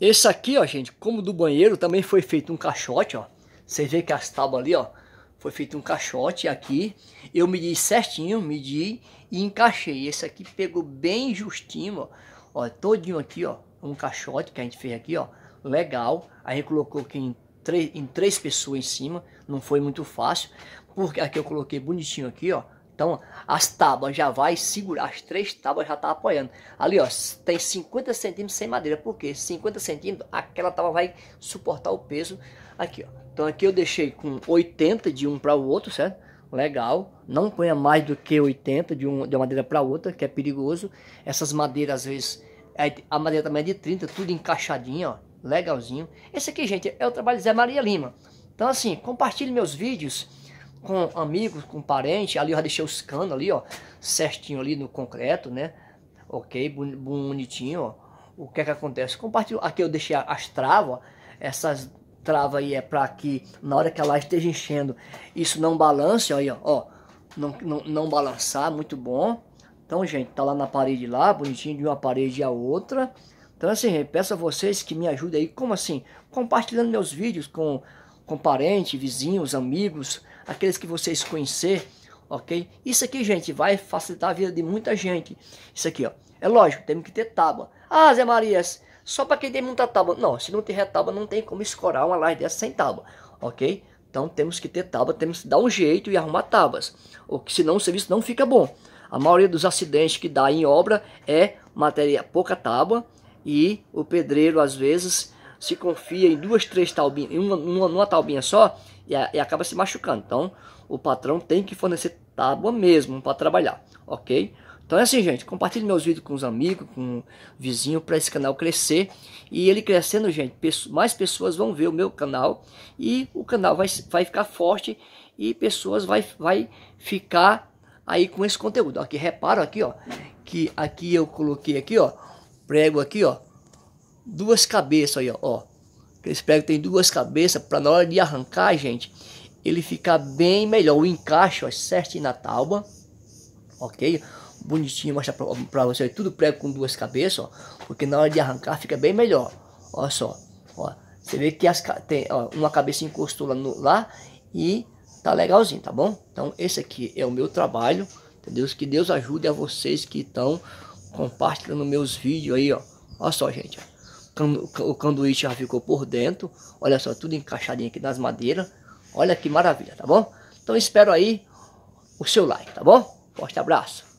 Esse aqui, ó, gente, como do banheiro, também foi feito um caixote, ó. Vocês veem que as tábuas ali, ó, foi feito um caixote aqui. Eu medi certinho, medi e encaixei. Esse aqui pegou bem justinho, ó. Ó, todinho aqui, ó, um caixote que a gente fez aqui, ó. Legal. A gente colocou aqui em três, em três pessoas em cima. Não foi muito fácil. Porque aqui eu coloquei bonitinho aqui, ó. Então, as tábuas já vai segurar, as três tábuas já tá apoiando. Ali, ó, tem 50 centímetros sem madeira. Por quê? 50 centímetros, aquela tábua vai suportar o peso aqui, ó. Então, aqui eu deixei com 80 de um para o outro, certo? Legal. Não ponha mais do que 80 de, um, de uma madeira para outra, que é perigoso. Essas madeiras, às vezes, é, a madeira também é de 30, tudo encaixadinho, ó. Legalzinho. Esse aqui, gente, é o trabalho de Zé Maria Lima. Então, assim, compartilhe meus vídeos com amigos, com parentes. Ali eu já deixei os canos ali, ó, certinho ali no concreto, né? Ok, bonitinho, ó. O que é que acontece? Compartilho. Aqui eu deixei as travas, essas travas aí é para que na hora que ela esteja enchendo, isso não balance, ó, aí, ó, não, não, não balançar, muito bom. Então, gente, tá lá na parede lá, bonitinho de uma parede a outra. Então, assim, peço a vocês que me ajudem aí, como assim? Compartilhando meus vídeos com, com parentes, vizinhos, amigos, aqueles que vocês conhecer, ok? Isso aqui, gente, vai facilitar a vida de muita gente. Isso aqui, ó. É lógico, temos que ter tábua. Ah, Zé Marias, só para quem tem muita tábua. Não, se não tiver tábua, não tem como escorar uma laje dessa sem tábua, ok? Então temos que ter tábua, temos que dar um jeito e arrumar tábuas. Ou que senão o serviço não fica bom. A maioria dos acidentes que dá em obra é matéria pouca tábua e o pedreiro às vezes se confia em duas, três taubinhas, em uma, uma, uma taubinha só e, a, e acaba se machucando. Então, o patrão tem que fornecer tábua mesmo para trabalhar, ok? Então é assim, gente, compartilhe meus vídeos com os amigos, com o vizinho, para esse canal crescer. E ele crescendo, gente, mais pessoas vão ver o meu canal e o canal vai, vai ficar forte e pessoas vai, vai ficar aí com esse conteúdo. Aqui, repara aqui, ó, que aqui eu coloquei aqui, ó, prego aqui, ó, duas cabeças aí, ó. Esse prego tem duas cabeças para na hora de arrancar, gente, ele ficar bem melhor. O encaixe, ó, certinho na tábua, ok? Bonitinho, mostrar para você tudo prego com duas cabeças, ó, porque na hora de arrancar fica bem melhor. Olha só, ó, você vê que as, tem, ó, uma cabeça encostou lá, no, lá e tá legalzinho, tá bom? Então esse aqui é o meu trabalho, entendeu? Que Deus ajude a vocês que estão compartilhando meus vídeos aí, ó. Olha só, gente, ó o canduíte já ficou por dentro. Olha só, tudo encaixadinho aqui nas madeiras. Olha que maravilha, tá bom? Então espero aí o seu like, tá bom? Forte abraço.